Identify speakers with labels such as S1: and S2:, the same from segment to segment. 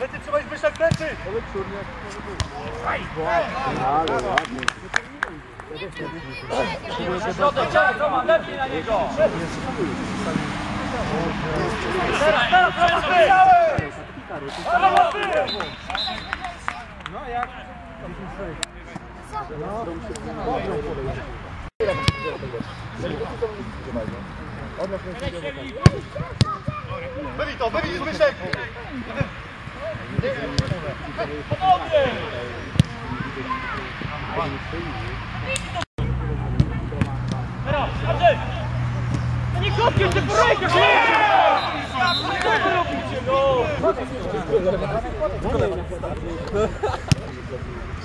S1: Lecy trzeba iść wyżej plecy!
S2: Środek ciała, co mam lepiej na niego!
S1: Teraz, teraz, teraz, teraz! Byli to, byli, Zbyszek!
S2: Teraz, Andrzej! No nie kopię się po rękach! Co wy robicie, no?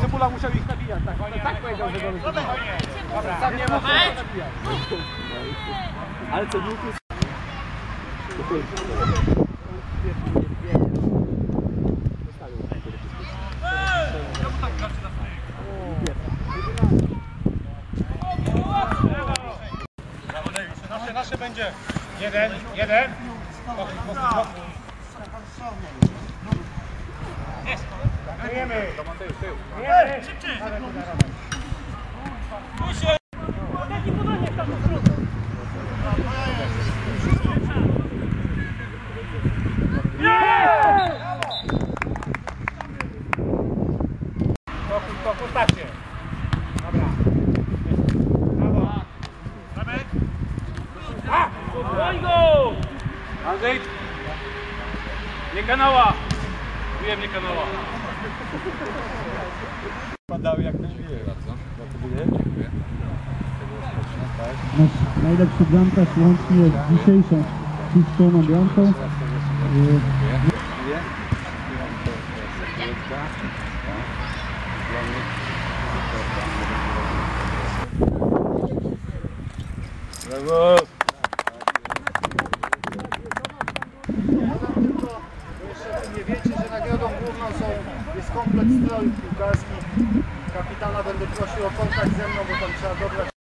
S1: Cebula musiał ich nabijać, tak, tak powiedział, że go Dobra, sam nie ma Ale był Nasze, nasze będzie. Jeden, jeden. Spokój, spokój, spokój. Kryjemy. Szybciej. Andrzej.
S2: Nie kanała! Mówiłem nie kanała.
S3: Padały jak myśliwe bardzo. Gratuluję. Dziękuję.
S4: Nasz najlepszy bramkarz łącznie z dzisiejszą czystą bramką.
S3: Dziękuję. Brawo!
S5: Jest komplet strojów piłkarskich. Kapitana będę prosił o kontakt ze mną, bo tam trzeba dobrać